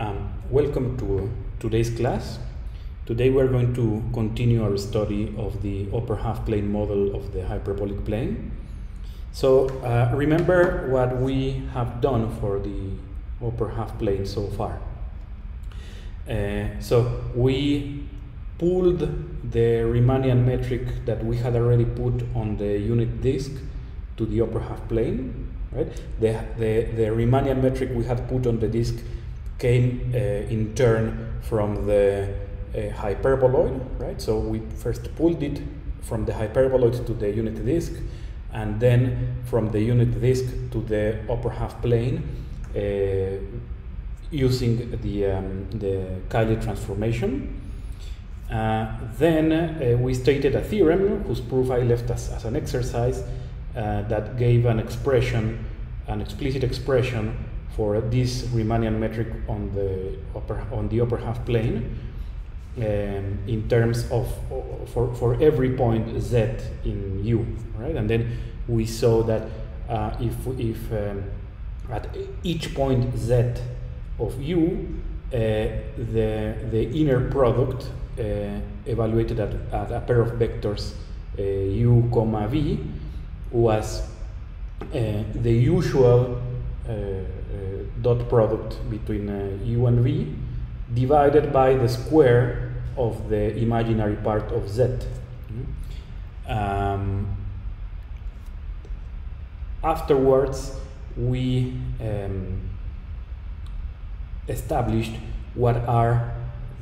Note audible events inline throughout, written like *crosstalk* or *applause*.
Um, welcome to today's class. Today we're going to continue our study of the upper half plane model of the hyperbolic plane. So uh, remember what we have done for the upper half plane so far. Uh, so we pulled the Riemannian metric that we had already put on the unit disk to the upper half plane. Right? The, the, the Riemannian metric we had put on the disk came uh, in turn from the uh, hyperboloid, right? So we first pulled it from the hyperboloid to the unit disk, and then from the unit disk to the upper half plane uh, using the, um, the Cayley transformation. Uh, then uh, we stated a theorem whose proof I left as, as an exercise uh, that gave an expression, an explicit expression for this Riemannian metric on the upper on the upper half plane um, in terms of for for every point z in U, right? And then we saw that uh, if if um, at each point z of U, uh, the the inner product uh, evaluated at, at, a pair of vectors uh, U comma V was uh, the usual uh, dot product between u and v divided by the square of the imaginary part of z. Um, afterwards, we um, established what are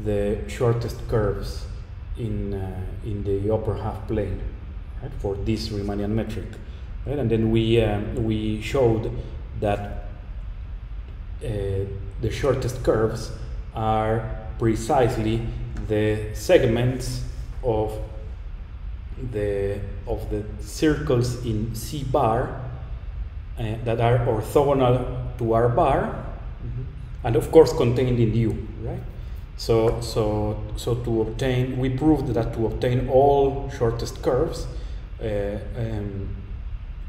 the shortest curves in, uh, in the upper half plane right, for this Riemannian metric. Right? And then we, um, we showed that uh, the shortest curves are precisely the segments of the of the circles in C bar uh, that are orthogonal to R bar, mm -hmm. and of course contained in U, right? So so so to obtain, we proved that to obtain all shortest curves, uh, um,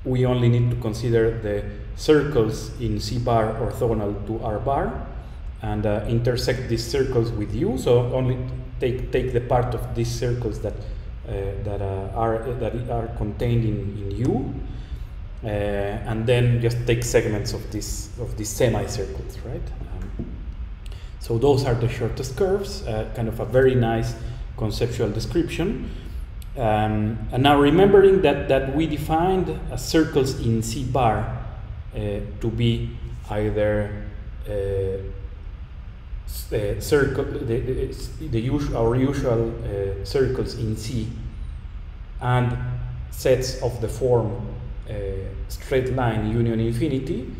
we only need to consider the circles in C bar orthogonal to R bar and uh, intersect these circles with U. So only take take the part of these circles that uh, that uh, are that are contained in, in U, uh, and then just take segments of this of these semicircles, right? Um, so those are the shortest curves. Uh, kind of a very nice conceptual description. Um, and now remembering that, that we defined uh, circles in C bar uh, to be either uh, uh circle the, the, the usual, our usual uh, circles in C and sets of the form uh, straight line union infinity.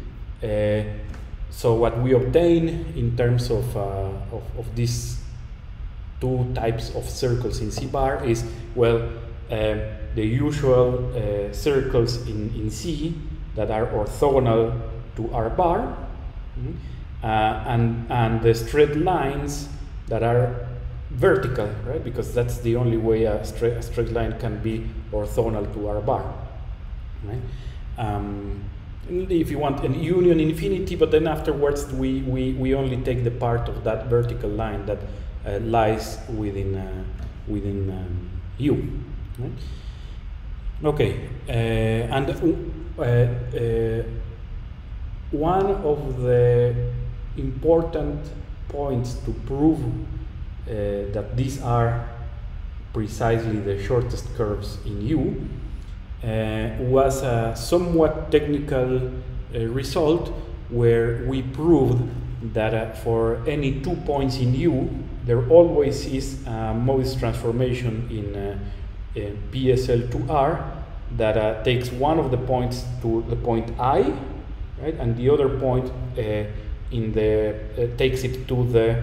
so what we obtain in terms of, of, of this two types of circles in C bar is, well, uh, the usual uh, circles in, in C that are orthogonal to R bar, mm uh, and, and the straight lines that are vertical, right? Because that's the only way a straight, a straight line can be orthogonal to R bar, right? Um, if you want an union infinity, but then afterwards we, we, we only take the part of that vertical line that lies within uh, within um, U. Right? Okay, uh, and one of the important points to prove that these are precisely the shortest curves in U uh, was a somewhat technical uh, result where we proved that uh, for any two points in U, there always is a Mobius transformation in, uh, in PSL2R that uh, takes one of the points to the point I, right, and the other point uh, in the uh, takes it to the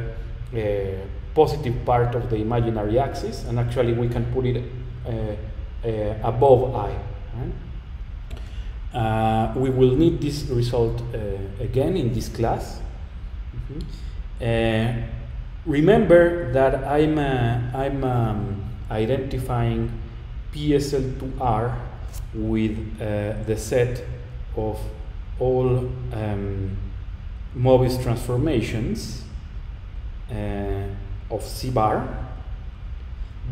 uh, positive part of the imaginary axis, and actually we can put it above I. Right? we will need this result again in this class. Mm -hmm. Remember that I'm, uh, I'm um, identifying PSL2R with uh, the set of all um, Mobius transformations uh, of C bar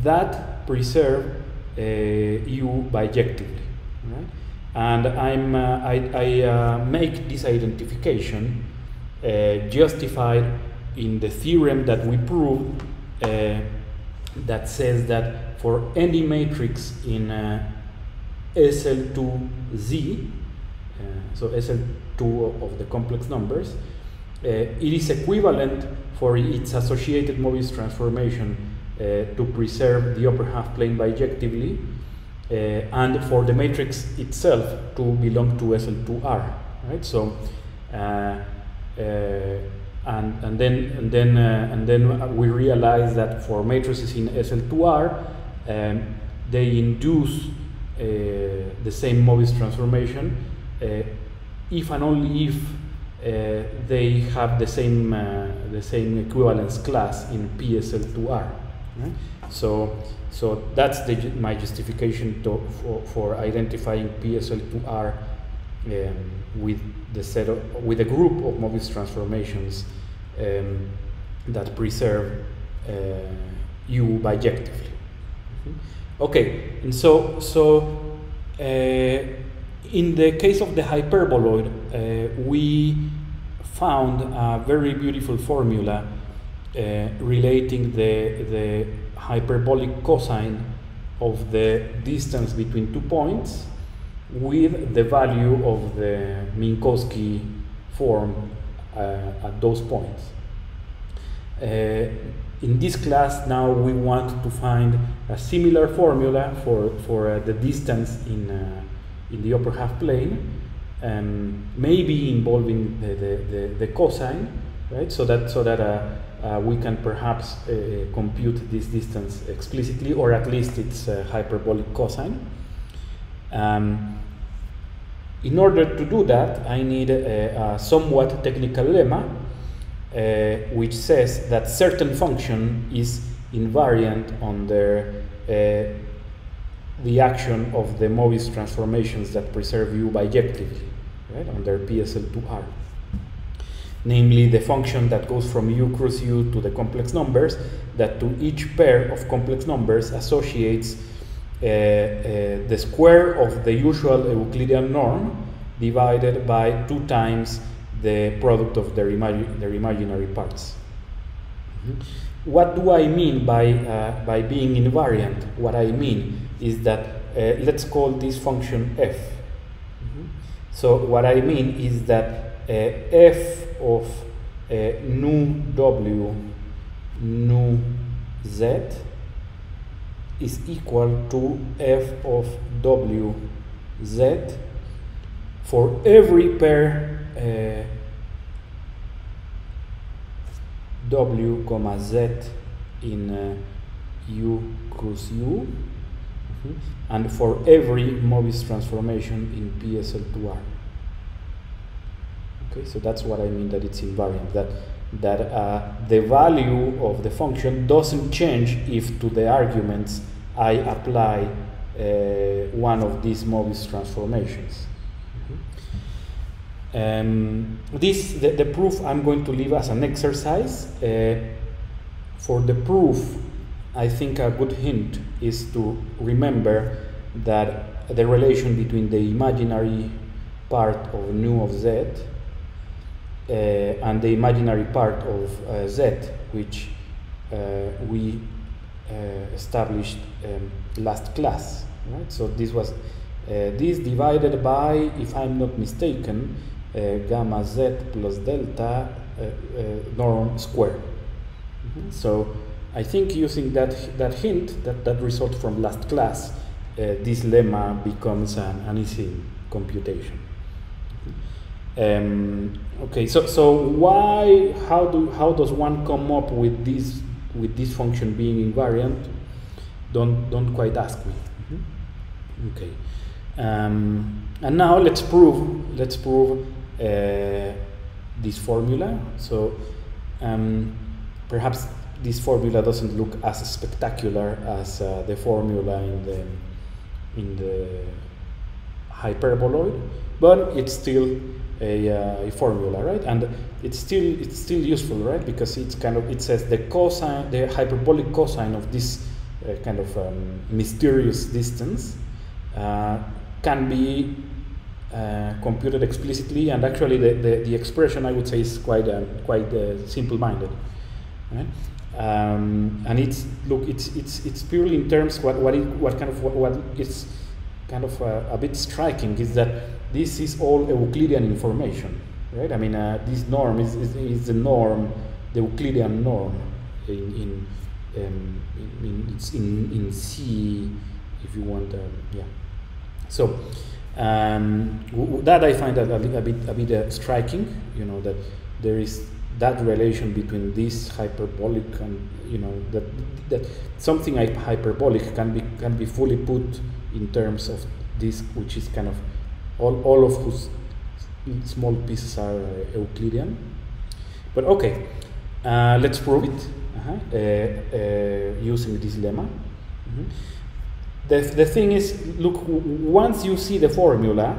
that preserve uh, U bijectively. Right? And I'm, uh, I, I uh, make this identification justified in the theorem that we proved that says that for any matrix in SL2C, so SL2 of the complex numbers, uh, it is equivalent for its associated Mobius transformation uh, to preserve the upper half plane bijectively uh, and for the matrix itself to belong to SL2R, right? So, and and then and then and then we realize that for matrices in SL2R, um, they induce the same Mobius transformation if and only if uh, they have the same uh, the same equivalence class in PSL2R. Right? So so that's the, my justification to, for, for identifying PSL2R um, with the set of, with a group of Mobius transformations um, that preserve uh, U bijectively. Mm -hmm. Okay, and so so uh, in the case of the hyperboloid, uh, we found a very beautiful formula uh, relating the, the hyperbolic cosine of the distance between two points with the value of the Minkowski form uh, at those points. Uh, in this class now we want to find a similar formula for, for uh, the distance in uh, in the upper half plane, um, maybe involving the, the, the, the, cosine, right? So that, so that uh, uh, we can perhaps compute this distance explicitly, or at least its hyperbolic cosine. Um, in order to do that, I need a, a somewhat technical lemma, uh, which says that certain function is invariant under uh, the action of the Mobius transformations that preserve U bijectively, right, under PSL2R. Namely, the function that goes from U cross U to the complex numbers, that to each pair of complex numbers associates the square of the usual Euclidean norm divided by two times the product of their, imagi their imaginary parts. Mm -hmm. What do I mean by, uh, by being invariant? What I mean is that uh, let's call this function f. Mm -hmm. So what I mean is that uh, f of uh, nu w nu z is equal to f of w z for every pair uh, w comma z in uh, u cross u and for every Mobius transformation in PSL2R. Okay, so that's what I mean that it's invariant, that, that uh, the value of the function doesn't change if to the arguments I apply uh, one of these Mobius transformations. Um, this, the, the, proof I'm going to leave as an exercise. Uh, for the proof, I think a good hint is to remember that the relation between the imaginary part of nu of z and the imaginary part of uh, z, which uh, we uh, established um, last class. Right? So this was uh, this divided by, if I'm not mistaken, uh, gamma z plus delta norm square. Mm -hmm. So I think using that, that hint, that, that result from last class, uh, this lemma becomes an, an easy computation. Um, okay, so, so why, how, do, how does one come up with this, with this function being invariant? Don't, don't quite ask me. Okay. Um, and now let's prove, let's prove uh, this formula. So um, perhaps this formula doesn't look as spectacular as uh, the formula in the in the hyperboloid, but it's still a, uh, a, formula, right? And it's still it's still useful, right? Because it's kind of it says the cosine, the hyperbolic cosine of this uh, kind of um, mysterious distance uh, can be uh, computed explicitly, and actually the, the, the, expression I would say is quite uh, quite uh, simple-minded, right? Um, and it's look it's it's it's purely in terms what what it, what kind of what, what it's kind of uh, a bit striking is that this is all Euclidean information, right? I mean uh, this norm is, is, is the norm, the Euclidean norm in in um, in, it's in in C if you want, uh, yeah. So. Um, that I find that a, a bit a bit uh, striking. You know that there is that relation between this hyperbolic and you know that that something hyperbolic can be can be fully put in terms of this, which is kind of all all of whose small pieces are uh, Euclidean. But okay, uh, let's prove it uh -huh, uh, using this lemma. Mm -hmm the, the thing is, look, once you see the formula,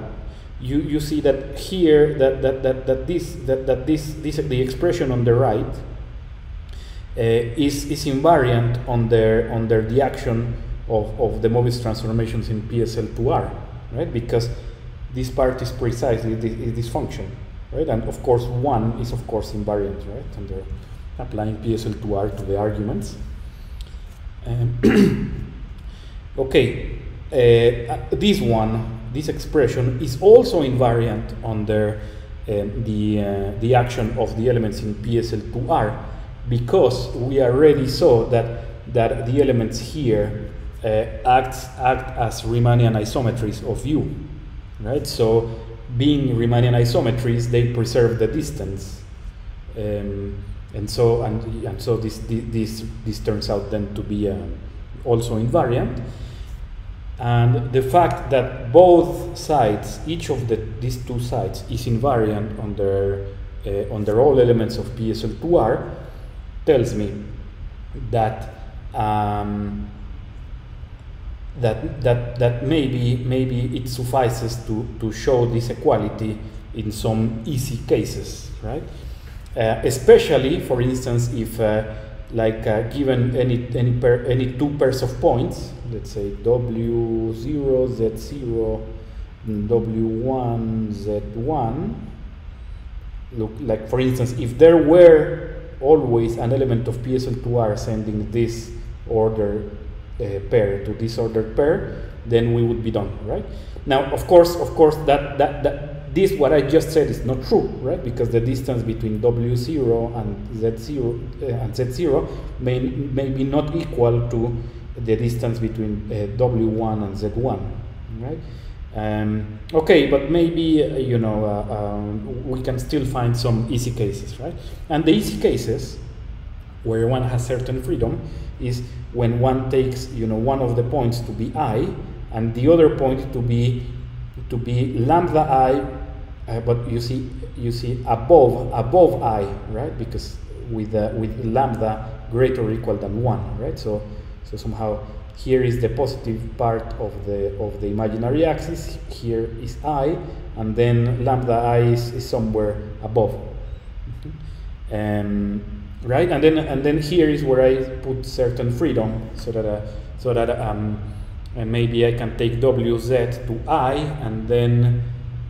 you, you see that here, that, that, that, that, this, that, that this, this, the expression on the right uh, is, is invariant under, under the action of, of the Mobius transformations in PSL2R, right? Because this part is precisely this, function, right? And of course, 1 is of course invariant, right? Under applying PSL2R to the arguments. Um, *clears throat* Okay, uh, this one, this expression is also invariant under um, the, uh, the action of the elements in PSL2R because we already saw that, that the elements here uh, act, act as Riemannian isometries of U, right? So being Riemannian isometries, they preserve the distance. Um, and so, and, and so this, this, this turns out then to be um, also invariant. And the fact that both sides, each of the, these two sides, is invariant under, uh, under all elements of PSL2R tells me that um, that that that maybe maybe it suffices to to show this equality in some easy cases, right? Uh, especially, for instance, if uh, like uh, given any any any two pairs of points, let's say w0 z0 w1 z1 look like for instance if there were always an element of PSL2R sending this order uh, pair to disordered pair then we would be done right now of course of course that that, that this, what I just said, is not true, right? Because the distance between W0 and Z0 uh, and Z0 may, may be not equal to the distance between uh, W1 and Z1, right? Um, okay, but maybe, uh, you know, uh, um, we can still find some easy cases, right? And the easy cases where one has certain freedom is when one takes, you know, one of the points to be i and the other point to be to be lambda i uh, but you see you see above above i right? Because with uh, with lambda greater or equal than one right? So so somehow here is the positive part of the of the imaginary axis here is i and then lambda i is, is somewhere above. Um, right? And then and then here is where i put certain freedom so that uh, so that um, maybe i can take wz to i and then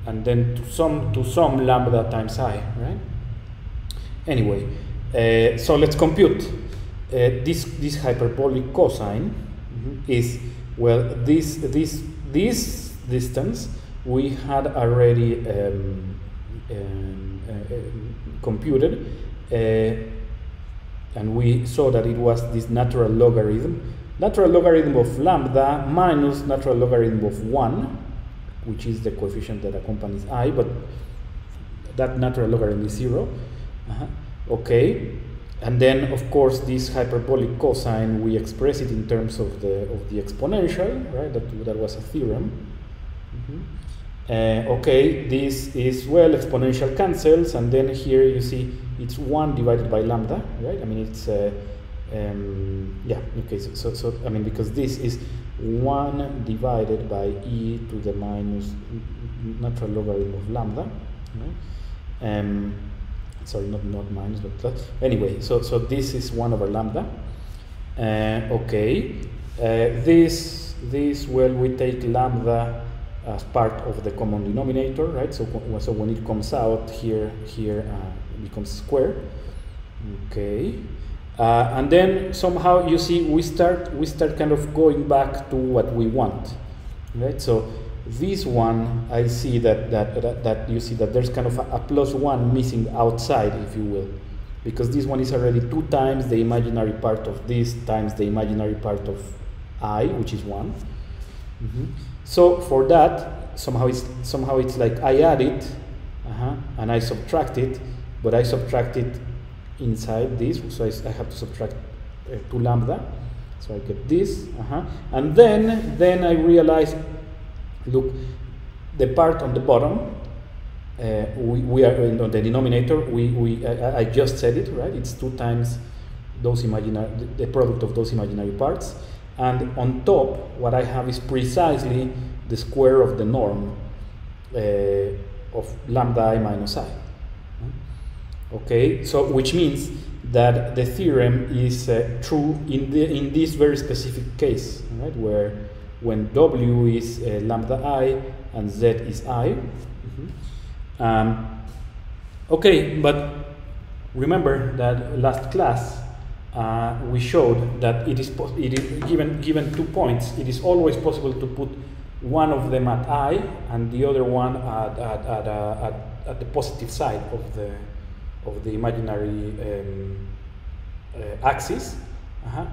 and then to some to some lambda times i, right? Anyway, uh, so let's compute. Uh, this this hyperbolic cosine mm -hmm, is well this this this distance we had already um, um, uh, computed uh, and we saw that it was this natural logarithm natural logarithm of lambda minus natural logarithm of 1 which is the coefficient that accompanies i, but that natural logarithm is 0. Uh -huh. Okay, and then of course this hyperbolic cosine we express it in terms of the of the exponential, right? That that was a theorem. Mm -hmm. uh, okay, this is well exponential cancels, and then here you see it's one divided by lambda, right? I mean it's uh, um, yeah. Okay, so, so so I mean because this is 1 divided by e to the minus natural logarithm of lambda, Right? Um, sorry, not not minus, but plus. Anyway, so so this is one over lambda. Uh, okay, uh, this this well we take lambda as part of the common denominator, right? So so when it comes out here here uh, becomes square. Okay. Uh, and then somehow you see we start we start kind of going back to what we want right so this one I see that that that, that you see that there's kind of a, a plus one missing outside if you will because this one is already two times the imaginary part of this times the imaginary part of i which is one mm -hmm. so for that somehow it's somehow it's like I add it uh -huh, and I subtract it but I subtract it inside this, so I, I have to subtract uh, 2 lambda, so I get this, uh -huh. and then, then I realize, look, the part on the bottom, uh, we, we are in, on the denominator, we, we, I, I, just said it, right, it's 2 times those imaginary, the product of those imaginary parts, and on top, what I have is precisely the square of the norm uh, of lambda i minus i. Okay, so which means that the theorem is uh, true in the in this very specific case, right? Where when W is uh, lambda i and Z is i. Mm -hmm. um, okay, but remember that last class uh, we showed that it is, it is given given two points. It is always possible to put one of them at i and the other one at at, at, uh, at, at the positive side of the of the imaginary um, uh, axis. Uh -huh.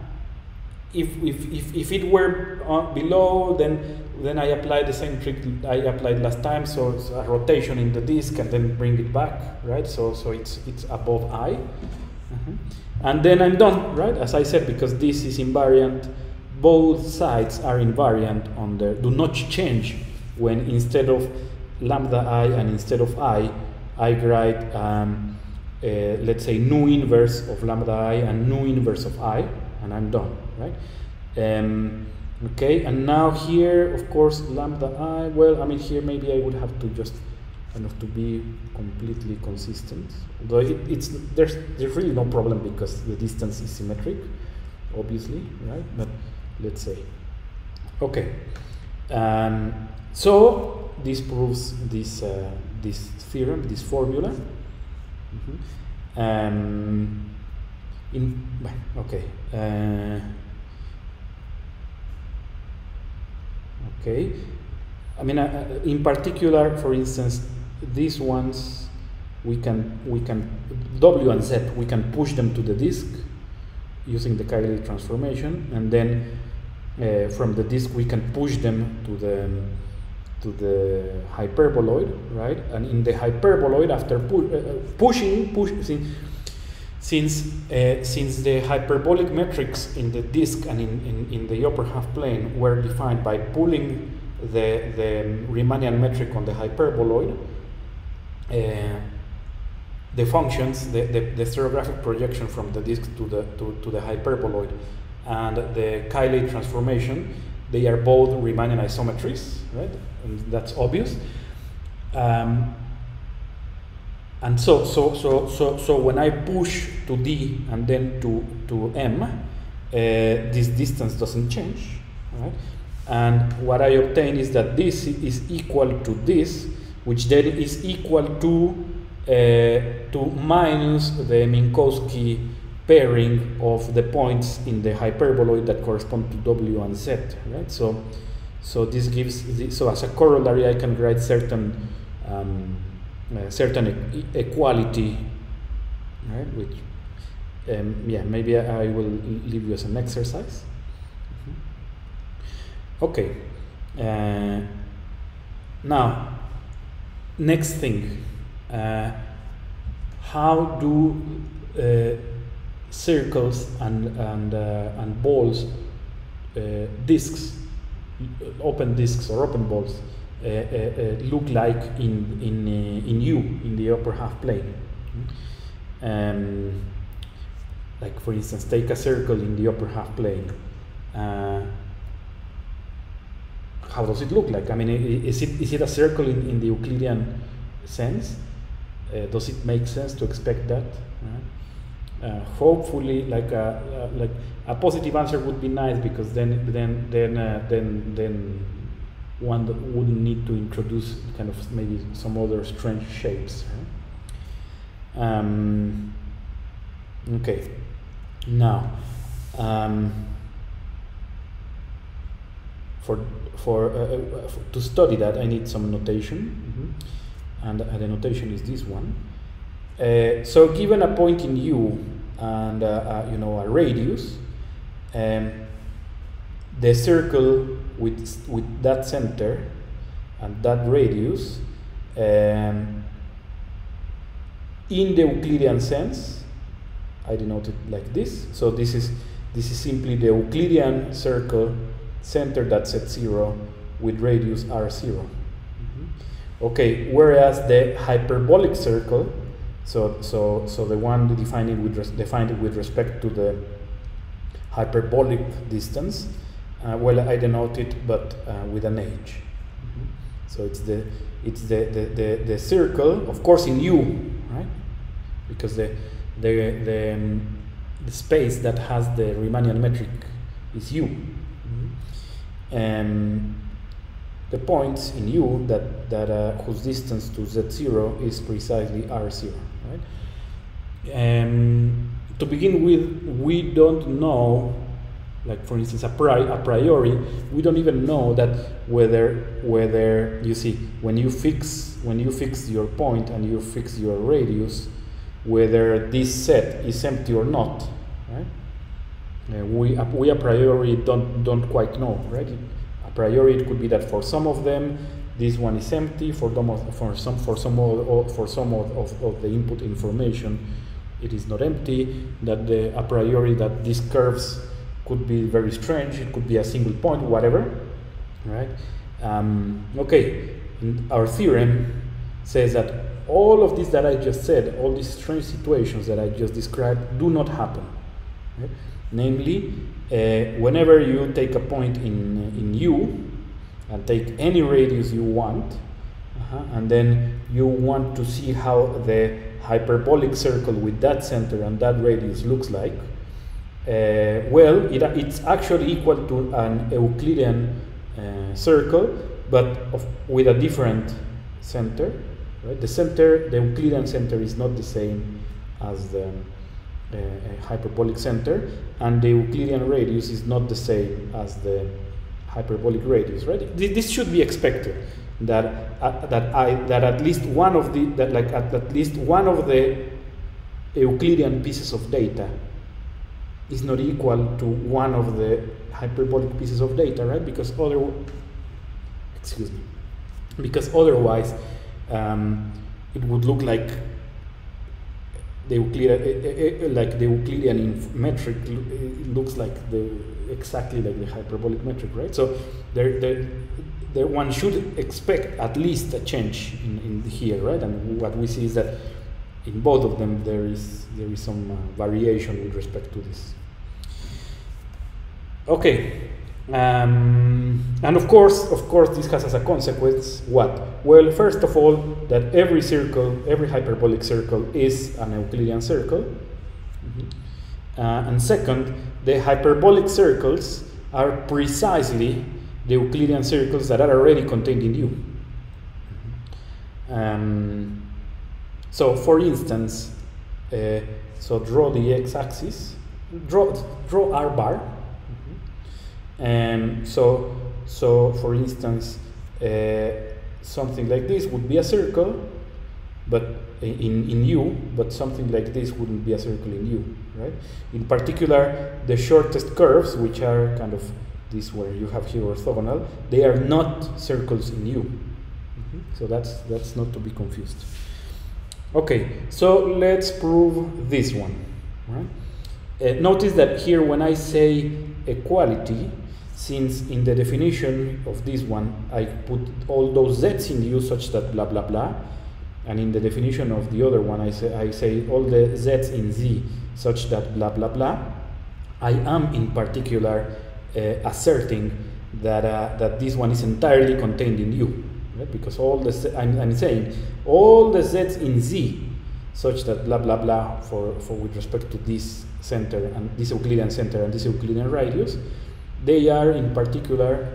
If, if, if, if it were uh, below, then then I apply the same trick I applied last time. So it's a rotation in the disk and then bring it back, right? So so it's it's above i, -huh. and then I'm done, right? As I said, because this is invariant, both sides are invariant on the do not change when instead of lambda i and instead of i, I write um, uh, let's say nu inverse of lambda i and nu inverse of i and I'm done right? Um, okay and now here of course lambda i well I mean here maybe I would have to just kind of to be completely consistent. Although it, it's there's there's really no problem because the distance is symmetric obviously right? But let's say. Okay um, so this proves this uh, this theorem this formula um, in okay. Uh, okay. I mean, uh, uh, in particular, for instance, these ones we can we can W and Z we can push them to the disk using the Cayley transformation, and then uh, from the disk we can push them to the to the hyperboloid, right? And in the hyperboloid, after pu uh, uh pushing, push, since since, uh, since the hyperbolic metrics in the disk and in, in, in, the upper half plane were defined by pulling the, the Riemannian metric on the hyperboloid, uh, the functions, the, the, the, stereographic projection from the disk to the, to, to the hyperboloid, and the Cayley transformation, they are both Riemannian isometries, right? And that's obvious. Um, and so, so, so, so, so when I push to D and then to, to M, uh, this distance doesn't change, right? And what I obtain is that this is equal to this, which then is equal to uh, to minus the Minkowski pairing of the points in the hyperboloid that correspond to W and Z, right? So, so this gives, the, so as a corollary, I can write certain, um, uh, certain e equality, right? Which, um, yeah, maybe I, will leave you as an exercise. Mm -hmm. Okay. Uh, now, next thing, uh, how do uh, circles and and uh, and balls, uh, discs, open discs or open balls uh, look like in in in U in the upper half plane. Um, like for instance, take a circle in the upper half plane. Uh, how does it look like? I mean, is it is it a circle in, in the Euclidean sense? Uh, does it make sense to expect that? Uh, hopefully, like a, uh, like a positive answer would be nice because then then then uh, then then one wouldn't need to introduce kind of maybe some other strange shapes. Um, okay, now um, for for, uh, uh, for, to study that I need some notation, mm -hmm. and the notation is this one. Uh, so given a point in U and uh, uh, you know a radius, um, the circle with with that center and that radius um, in the Euclidean sense, I denote it like this. So this is this is simply the Euclidean circle center that's at zero with radius r0. Mm -hmm. Okay, whereas the hyperbolic circle so, so, so the one defined with, defined it with respect to the hyperbolic distance, uh, well, I denote it, but uh, with an h. Mm -hmm. So it's the it's the, the, the, the, circle, of course, in U, right? Because the the the, um, the space that has the Riemannian metric is U. Mm -hmm. um, the points in U that that uh, whose distance to z0 is precisely r0. Right? Um, to begin with, we don't know, like for instance, a, pri a priori, we don't even know that whether whether you see when you fix when you fix your point and you fix your radius, whether this set is empty or not. Right? Uh, we we a priori don't don't quite know. Right? A priori, it could be that for some of them this one is empty for, for some for some of, for some of, of, of, the input information it is not empty that the a priori that these curves could be very strange it could be a single point whatever right um, okay and our theorem says that all of this that I just said all these strange situations that I just described do not happen right? namely uh, whenever you take a point in in U and take any radius you want uh -huh, and then you want to see how the hyperbolic circle with that center and that radius looks like. Uh, well it, it's actually equal to an Euclidean uh, circle but of, with a different center right? The center the Euclidean center is not the same as the uh, hyperbolic center and the Euclidean radius is not the same as the hyperbolic radius, right? This should be expected that uh, that I that at least one of the that like at, at least one of the Euclidean pieces of data is not equal to one of the hyperbolic pieces of data, right? Because other excuse me, because otherwise um, it would look like the Euclidean, uh, uh, like the Euclidean metric looks like the exactly like the hyperbolic metric, right? So there, there, there one should expect at least a change in, in here, right? And what we see is that in both of them there is there is some uh, variation with respect to this. Okay, um, and of course, of course, this has as a consequence what? Well, first of all, that every circle, every hyperbolic circle is an Euclidean circle. Mm -hmm. uh, and second, the hyperbolic circles are precisely the Euclidean circles that are already contained in U. Um, so, for instance, uh, so draw the x-axis, draw, draw r bar, and so, so for instance, uh, something like this would be a circle, but in, in U, but something like this wouldn't be a circle in U, right? In particular, the shortest curves, which are kind of this where you have here orthogonal, they are not circles in U. Mm -hmm. So that's, that's not to be confused. Okay, so let's prove this one, right? Uh, notice that here when I say equality, since in the definition of this one I put all those z's in U such that blah blah blah, and in the definition of the other one I say, I say all the z's in z such that blah blah blah, I am in particular uh, asserting that, uh, that this one is entirely contained in U. right? Because all the z I'm, I'm saying all the z's in z, such that blah blah blah for for with respect to this center and this Euclidean center and this Euclidean radius, they are in particular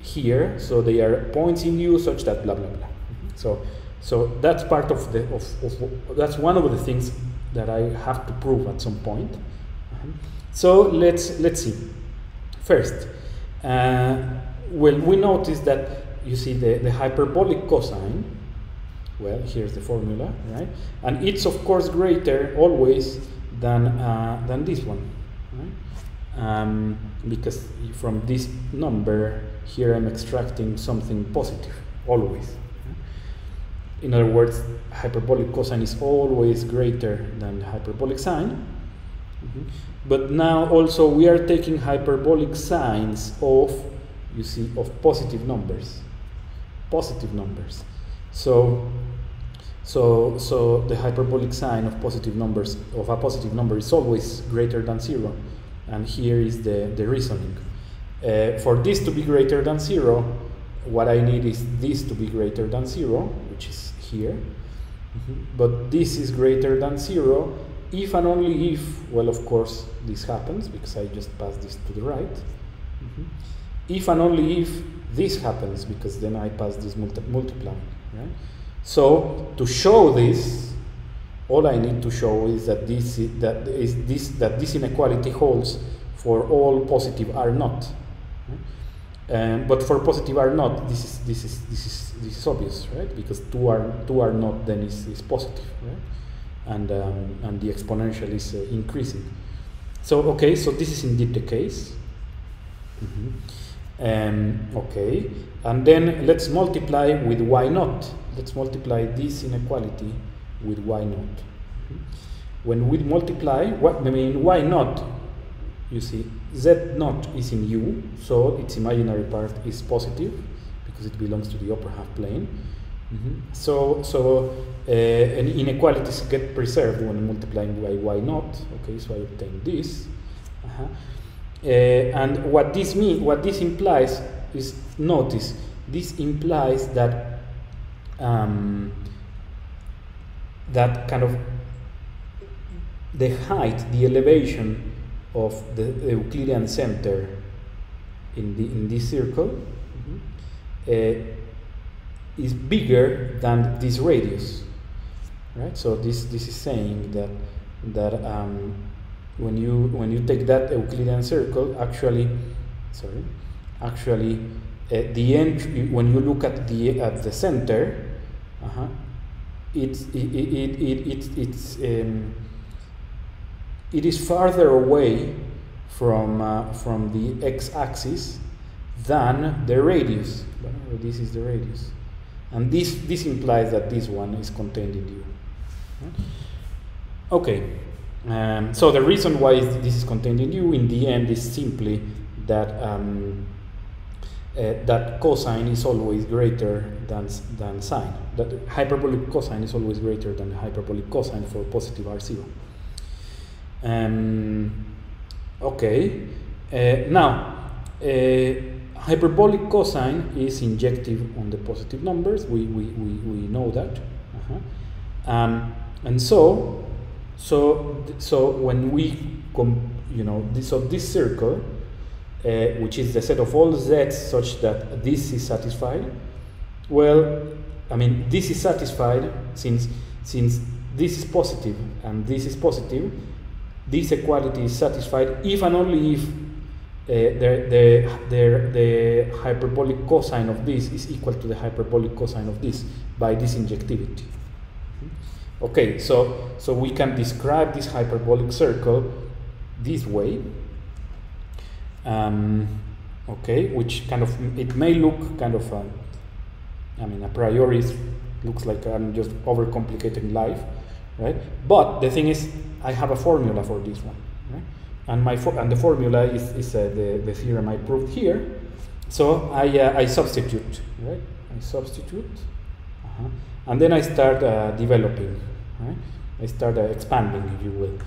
here, so they are points in U such that blah blah blah. So so that's part of the of, of that's one of the things that I have to prove at some point. So let's let's see. First, uh, well, we notice that you see the, the hyperbolic cosine. Well, here's the formula, right? And it's of course greater always than uh, than this one, right? Um, because from this number here I'm extracting something positive always. In other words, hyperbolic cosine is always greater than hyperbolic sine. Mm -hmm. But now also we are taking hyperbolic sines of, you see, of positive numbers. Positive numbers. So, so, so the hyperbolic sine of positive numbers, of a positive number is always greater than zero. And here is the, the reasoning. Uh, for this to be greater than zero, what I need is this to be greater than zero, which is here. Mm -hmm. But this is greater than zero if and only if, well, of course, this happens because I just pass this to the right. Mm -hmm. If and only if this happens because then I pass this multi multiplying. Right? So to show this, all I need to show is that this is, that is this that this inequality holds for all positive R naught. Um, but for positive R naught, this is this is this is this is obvious, right? Because two are two R naught then is, is positive, right? And um, and the exponential is uh, increasing. So okay, so this is indeed the case. Mm -hmm. um, okay, and then let's multiply with y not. Let's multiply this inequality with y not. Mm -hmm. When we multiply, what I mean y not? you see z not is in u, so its imaginary part is positive because it belongs to the upper half plane. Mm -hmm. So, so uh, inequalities get preserved when multiplying by y naught. Okay, so I obtain this. Uh -huh. uh, and what this means, what this implies is notice this implies that um, that kind of the height, the elevation of the Euclidean center in, the, in this circle is bigger than this radius, right? So this this is saying that that um, when you when you take that Euclidean circle, actually, sorry, actually, uh, the end when you look at the at the center, uh -huh, it's it it, it, it it's um, it is farther away from, uh, from the x-axis than the radius. This is the radius. And this, this implies that this one is contained in U. Okay, um, so the reason why this is contained in U in the end is simply that um, uh, that cosine is always greater than, than sine. That hyperbolic cosine is always greater than hyperbolic cosine for positive R0. Um, okay, uh, now uh, hyperbolic cosine is injective on the positive numbers. We, we, we, we know that. Uh -huh. um, and so, so, so when we, you know, this, so this circle, uh, which is the set of all z's such that this is satisfied, well, I mean, this is satisfied since, since this is positive and this is positive, this equality is satisfied if and only if uh, the, the, the, the hyperbolic cosine of this is equal to the hyperbolic cosine of this by this injectivity. Okay, so, so we can describe this hyperbolic circle this way. Um, okay, which kind of, it may look kind of, I mean, a priori looks like I'm just overcomplicating life, right? But the thing is, I have a formula for this one? And my and the formula is, is uh, the, the theorem I proved here. So I, uh, I substitute, right? I substitute, uh -huh. and then I start uh, developing, right? I start uh, expanding, if you will.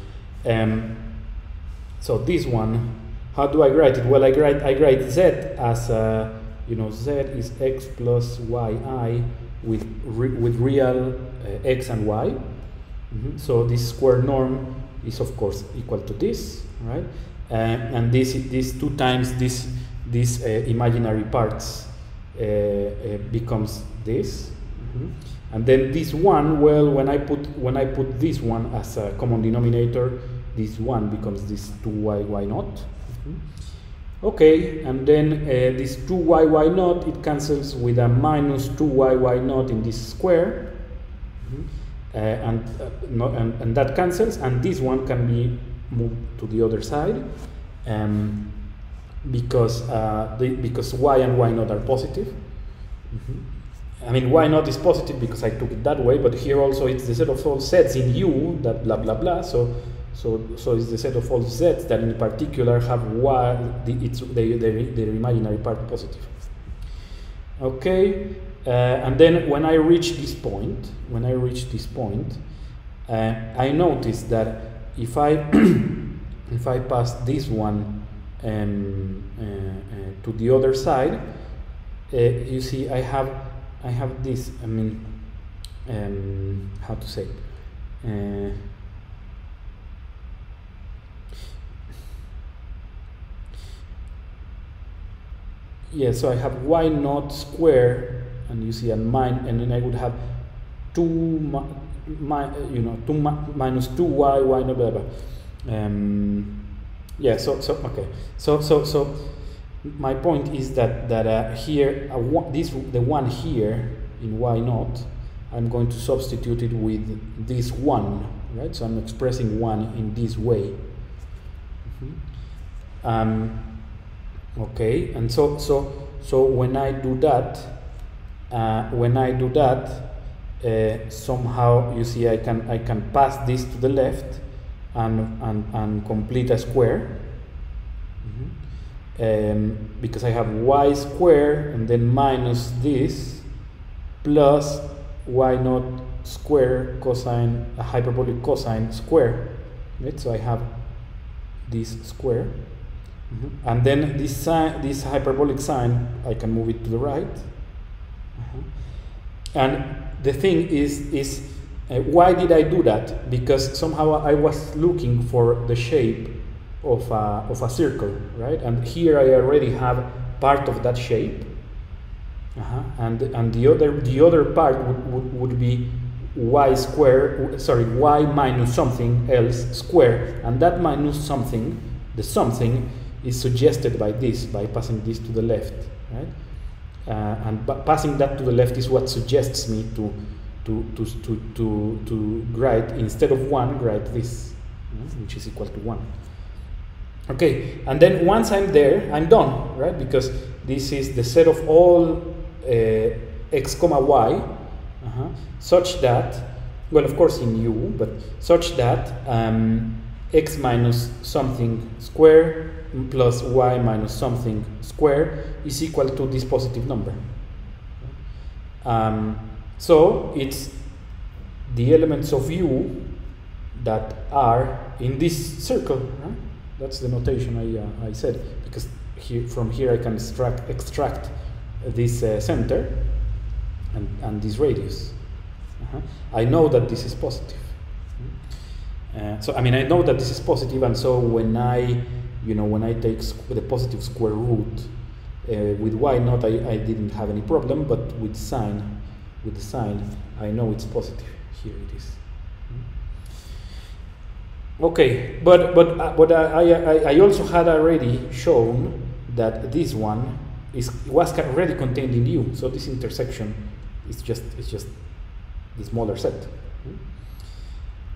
Um, so this one, how do I write it? Well, I write I write z as uh, you know, z is x plus yi with, re with real x and y. Mm -hmm. So this square norm is of course equal to this, right? Uh, and this, this two times this, this uh, imaginary parts uh, uh, becomes this. Mm -hmm. And then this one, well, when I put when I put this one as a common denominator, this one becomes this 2y y not. Mm -hmm. Okay, and then uh, this 2y y naught, it cancels with a minus 2y y naught in this square. Mm -hmm. Uh, and, uh, no, and, and, that cancels, and this one can be moved to the other side um, because, uh, the, because y and y not are positive. Mm -hmm. I mean, y not is positive because I took it that way, but here also it's the set of all sets in U that blah blah blah. So so, so it's the set of all sets that in particular have y, the, it's the, the, imaginary part positive. Okay, uh, and then when I reach this point, when I reach this point, uh, I notice that if I *clears throat* if I pass this one um, uh, uh to the other side, uh, you see I have I have this. I mean, um, how to say. Uh, yeah, so I have y naught square, and you see a mine, and then I would have two, mi, mi you know, two mi minus two y y no blah blah. Um, yeah, so so okay, so so so my point is that that uh, here uh, this the one here in y not I'm going to substitute it with this one, right? So I'm expressing one in this way. Mm -hmm. um, okay and so so so when I do that uh, when I do that uh, somehow you see I can I can pass this to the left and and, and complete a square mm -hmm. um, because I have y square and then minus this plus y not square cosine a hyperbolic cosine square right so I have this square Mm -hmm. And then this sine, this hyperbolic sine, I can move it to the right. And the thing is, is uh, why did I do that? Because somehow I was looking for the shape of a, of a circle, right? And here I already have part of that shape. Uh -huh. And, and the other the other part would, would, would be y square sorry y minus something else square and that minus something the something is suggested by this, by passing this to the left, right? Uh, and passing that to the left is what suggests me to, to, to, to, to, to write, instead of 1, write this, which is equal to 1. Okay, and then once I'm there, I'm done, right? Because this is the set of all uh, x comma y, uh -huh, such that, well, of course in u, but such that um, x minus something square plus y minus something square is equal to this positive number. Um, so it's the elements of u that are in this circle. That's the notation I, uh, I said because here, from here I can extract, extract this uh, center and, and this radius. Uh -huh. I know that this is positive. Uh, so I mean I know that this is positive and so when I you know, when I take the positive square root uh, with y naught, I, I didn't have any problem, but with sine, with the sine, I know it's positive. Here it is. Okay, but but uh, but I, I, I also had already shown that this one is was already contained in U. So this intersection is just is just the smaller set.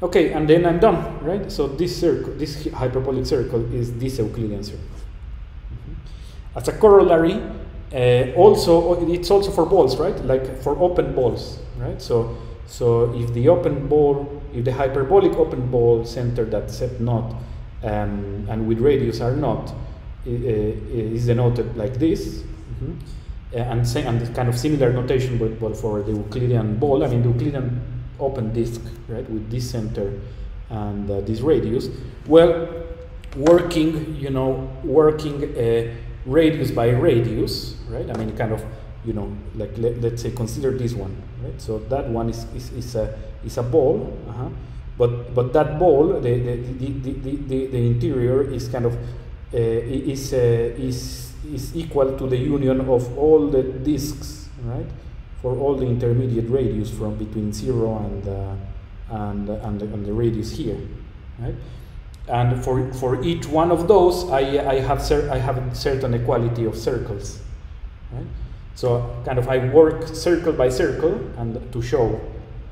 Okay, and then I'm done, right? So this circle, this hyperbolic circle is this Euclidean circle. Mm -hmm. As a corollary, uh, also it's also for balls, right? Like for open balls, right? So so if the open ball, if the hyperbolic open ball center that set not um, and with radius are not uh, is denoted like this. Mm -hmm. and, and kind of similar notation, but, but for the Euclidean ball, I mean the Euclidean open disk, right, with this center and uh, this radius, well, working, you know, working radius by radius, right? I mean, kind of, you know, like let, us say consider this one, right? So that one is, is, is a is a ball, uh -huh. but but that ball, the the, the, the, the, the interior is kind of uh, is uh, is is equal to the union of all the disks, right? For all the intermediate radius from between zero and uh, and and the, and the radius here, right? And for, for each one of those, I, I, have I have a certain equality of circles. Right? So kind of I work circle by circle and to show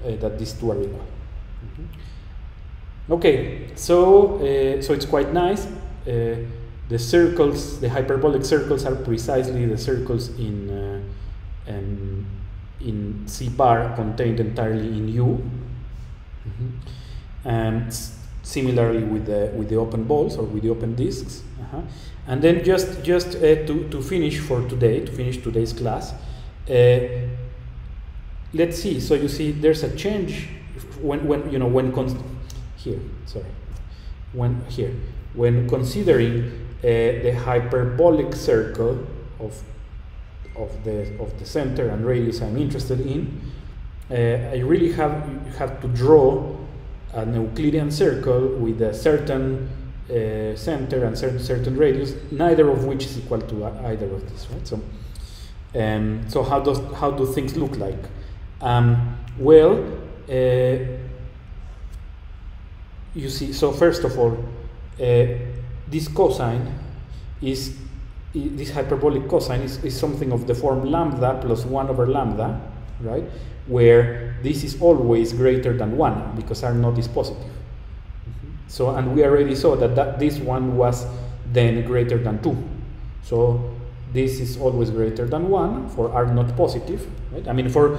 uh, that these two are equal. Mm -hmm. Okay, so, uh, so it's quite nice. Uh, the circles, the hyperbolic circles are precisely the circles in, uh, um, in C bar contained entirely in U. Mm -hmm. And similarly with the with the open balls or with the open disks uh -huh. and then just just uh, to, to finish for today to finish today's class uh, let's see so you see there's a change when when you know when here sorry when here when considering uh, the hyperbolic circle of of the of the center and radius I'm interested in uh, I really have have to draw an Euclidean circle with a certain uh, center and certain certain radius, neither of which is equal to either of these, right? So, um, so how does how do things look like? Um, well, uh, you see. So first of all, uh, this cosine is this hyperbolic cosine is, is something of the form lambda plus one over lambda, right? Where this is always greater than 1 because R naught is positive. Mm -hmm. So, and we already saw that, that this one was then greater than 2. So this is always greater than 1 for R not positive, right? I mean, for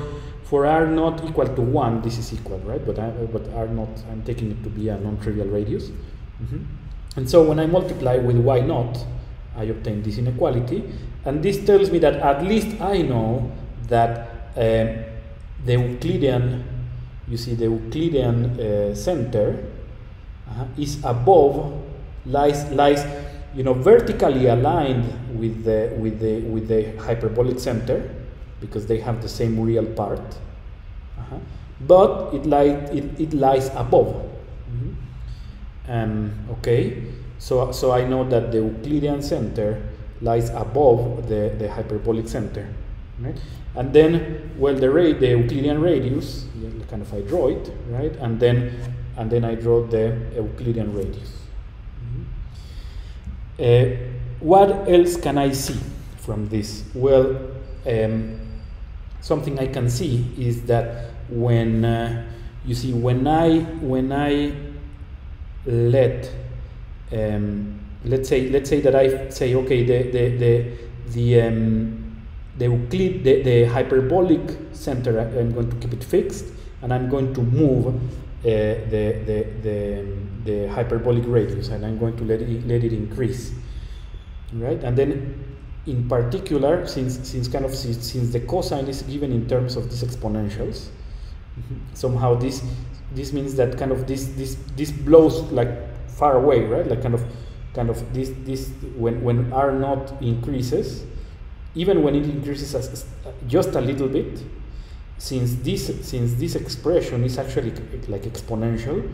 for R not equal to 1, this is equal, right? But, I, but R not, I'm taking it to be a non-trivial radius. Mm -hmm. And so when I multiply with Y naught, I obtain this inequality. And this tells me that at least I know that um, the Euclidean, you see the Euclidean uh, center uh, is above, lies, lies, you know, vertically aligned with the, with the, with the hyperbolic center because they have the same real part. Uh -huh. But it, lies it, it lies above. Mm -hmm. um, okay, so, so I know that the Euclidean center lies above the, the hyperbolic center. Right? And then, well, the, ra the Euclidean radius, kind of I draw it, right? And then, and then I draw the Euclidean radius. Mm -hmm. uh, what else can I see from this? Well, um, something I can see is that when uh, you see when I when I let um, let's say let's say that I say okay the the the the um, the Euclid, the, the hyperbolic center, I'm going to keep it fixed, and I'm going to move uh, the, the, the, the, hyperbolic radius, and I'm going to let it, let it increase, right? And then, in particular, since, since kind of since, since the cosine is given in terms of these exponentials, somehow this this means that kind of this this this blows like far away, right? Like kind of kind of this this when when r naught increases even when it increases as, just a little bit, since this since this expression is actually like exponential, uh,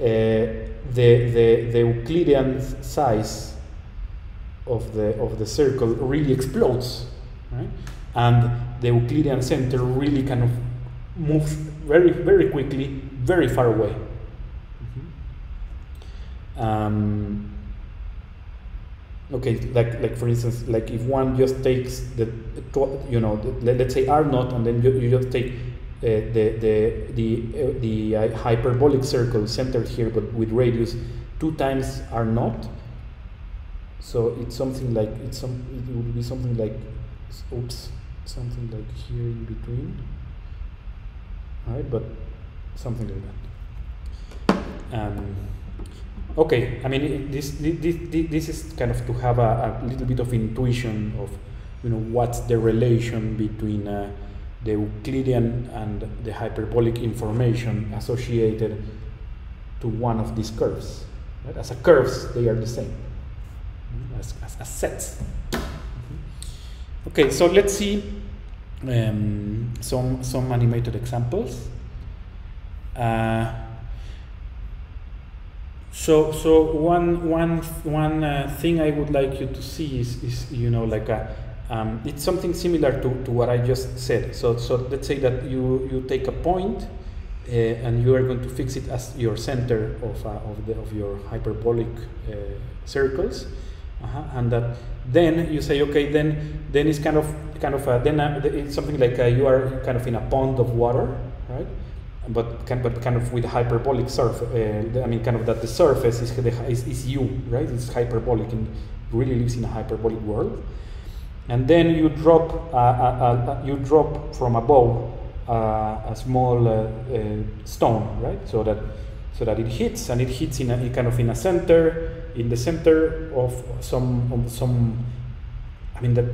the the the Euclidean size of the of the circle really explodes, right? And the Euclidean center really kind of moves very very quickly, very far away. Um, okay like like for instance like if one just takes the you know the, let's say r naught and then you, you just take uh, the the the uh, the uh, hyperbolic circle centered here but with radius two times r naught so it's something like it's some it would be something like oops something like here in between. All right but something like that. Um, okay, I mean, this, this, this is kind of to have a, a, little bit of intuition of, you know, what's the relation between uh, the Euclidean and the hyperbolic information associated to one of these curves. Right? As a curves, they are the same. as, as, as sets. Okay, so let's see um, some some animated examples. Uh, so so one one one uh, thing I would like you to see is, is you know like a um, it's something similar to, to what I just said. So so let's say that you you take a point uh, and you are going to fix it as your center of, uh, of, the, of your hyperbolic uh, circles -huh. and that then you say okay then then it's kind of kind of a, then it's something like you are kind of in a pond of water right but kind, but kind of with hyperbolic surface. Uh, I mean, kind of that the surface is, is, is you, right? It's hyperbolic and really lives in a hyperbolic world. And then you drop, uh, uh, you drop from above a small uh, uh, stone, right? So that so that it hits and it hits in a kind of in a center, in the center of some of some. Mean that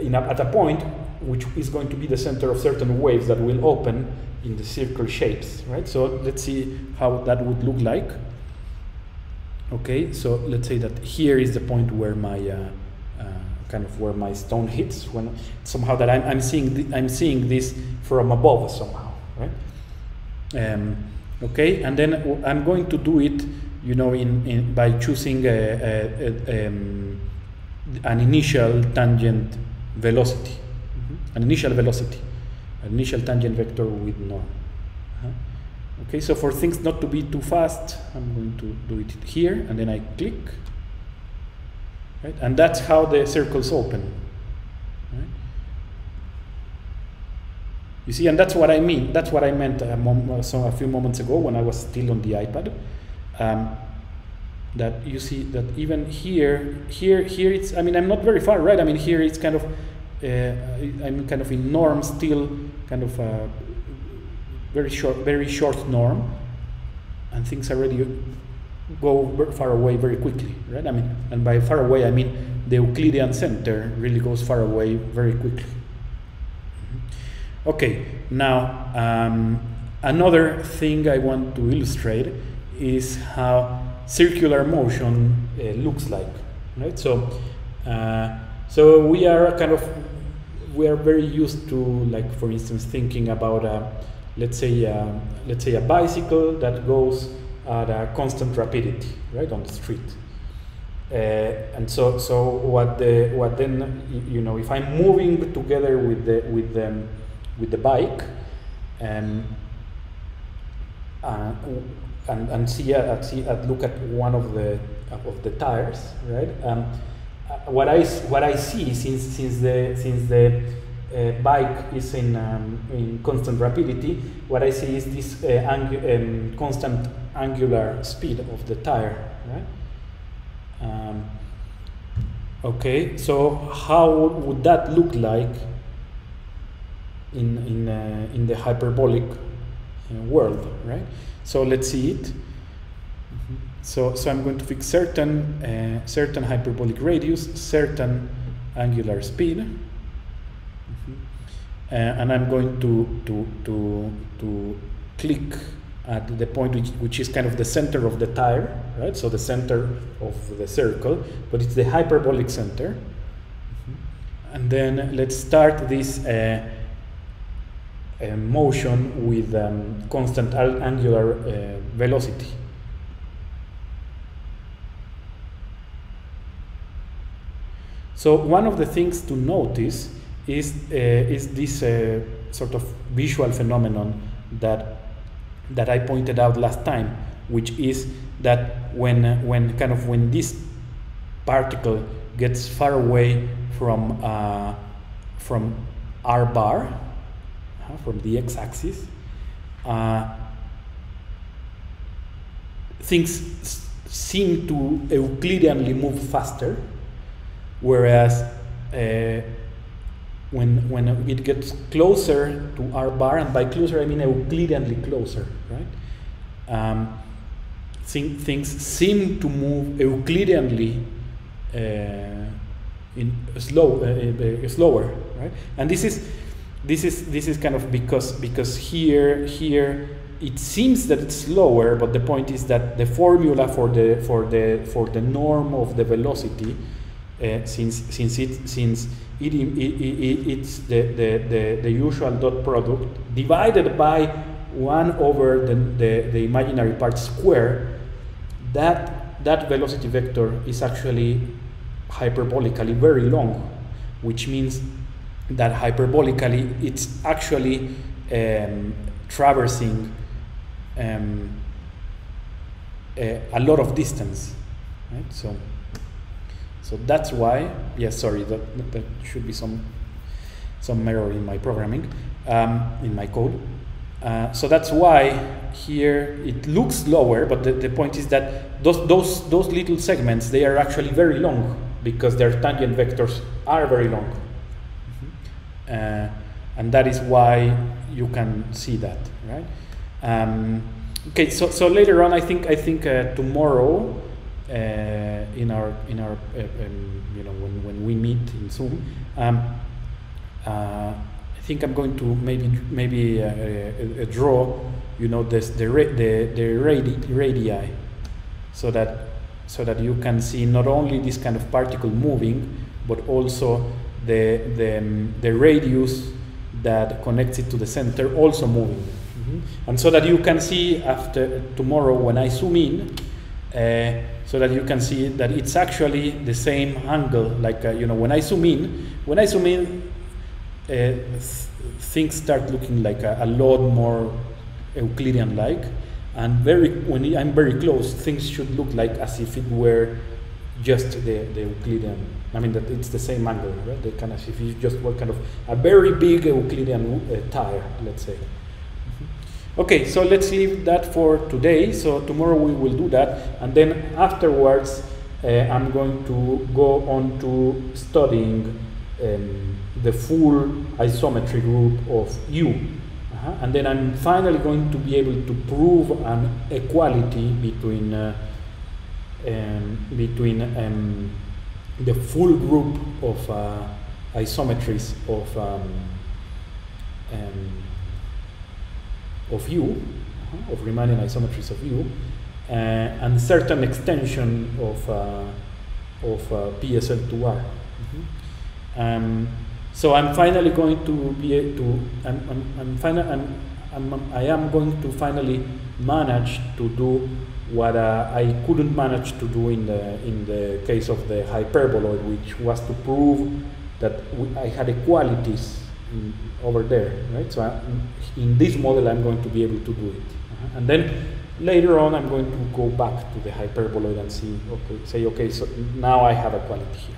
in a, at a point which is going to be the center of certain waves that will open in the circle shapes, right? So let's see how that would look like. Okay, so let's say that here is the point where my uh, uh, kind of where my stone hits when somehow that I'm, I'm seeing the, I'm seeing this from above somehow, right? Um, okay, and then I'm going to do it, you know, in, in by choosing a, a, a, um, an initial tangent velocity, mm -hmm. an initial velocity, an initial tangent vector with norm. Uh -huh. Okay, so for things not to be too fast, I'm going to do it here, and then I click, right? And that's how the circles open. Right? You see, and that's what I mean. That's what I meant a, uh, so a few moments ago when I was still on the iPad. Um, that you see that even here, here, here it's. I mean, I'm not very far, right? I mean, here it's kind of. Uh, I'm kind of in norm still, kind of a very short, very short norm, and things already go far away very quickly, right? I mean, and by far away, I mean the Euclidean center really goes far away very quickly. Okay, now um, another thing I want to illustrate is how circular motion uh, looks like, right? So, uh, so we are kind of we are very used to, like for instance, thinking about a, let's say, a, let's say a bicycle that goes at a constant rapidity, right, on the street. Uh, and so, so what the what then you know if I'm moving together with the with the with the bike, um, uh, and and see see look at one of the of the tires, right? Um, uh, what I what I see since since the since the uh, bike is in um, in constant rapidity, what I see is this uh, um, constant angular speed of the tire, right? Um, okay, so how would that look like in in uh, in the hyperbolic uh, world, right? So let's see it. So so I'm going to fix certain uh, certain hyperbolic radius, certain angular speed, -hmm. and I'm going to to to to click at the point which, which is kind of the center of the tire, right? So the center of the circle, but it's the hyperbolic center. And then let's start this uh, uh, motion with um, constant angular uh, velocity. So one of the things to notice is, uh, is this uh, sort of visual phenomenon that that I pointed out last time, which is that when when kind of when this particle gets far away from uh, from r bar, uh, from the x-axis, uh, things seem to Euclideanly move faster, whereas uh, when, when it gets closer to r bar, and by closer I mean Euclideanly closer, right? Um, thing, things seem to move Euclideanly uh, in slow, uh, uh, slower, right? And this is this is this is kind of because because here here it seems that it's slower, but the point is that the formula for the for the for the norm of the velocity uh, since since it since it, it, it, it's the, the, the, the usual dot product divided by 1 over the, the, the imaginary part square, that, that velocity vector is actually hyperbolically very long, which means that hyperbolically it's actually um, traversing um, a, a, lot of distance, right? So, so that's why. Yes, sorry, that, that should be some some error in my programming, um, in my code. Uh, so that's why here it looks lower, but the, the point is that those, those, those little segments, they are actually very long because their tangent vectors are very long. Uh, and that is why you can see that, right? Um, okay, so, so later on, I think I think uh, tomorrow uh, in our in our uh, um, you know when, when we meet in Zoom, um, uh, I think I'm going to maybe maybe uh, draw you know this the the the radii, radii so that so that you can see not only this kind of particle moving, but also the, the, the radius that connects it to the center also moving. Mm -hmm. And so that you can see after tomorrow when I zoom in, uh, so that you can see that it's actually the same angle. Like, uh, you know, when I zoom in, when I zoom in, uh, th things start looking like a, a lot more Euclidean-like and very when I'm very close, things should look like as if it were just the, the Euclidean. I mean that it's the same angle, right? They kind of if you just were kind of a very big Euclidean uh, tire, let's say. Mm-hmm. Okay, so let's leave that for today. So tomorrow we will do that, and then afterwards uh, I'm going to go on to studying um, the full isometry group of U. -huh. And then I'm finally going to be able to prove an equality between uh, um, between um, the full group of uh, isometries of um, um of U, uh-huh, of Riemannian isometries of U, uh, and certain extension of uh, of uh, PSL2R. Mm -hmm. So I'm finally going to be to I'm I'm, I'm, I'm, I'm I am going to finally manage to do what uh, I couldn't manage to do in the in the case of the hyperboloid, which was to prove that I had equalities in, over there, right? So I, in this model, I'm going to be able to do it, uh -huh. and then later on, I'm going to go back to the hyperboloid and see, okay, say, okay, so now I have equality here.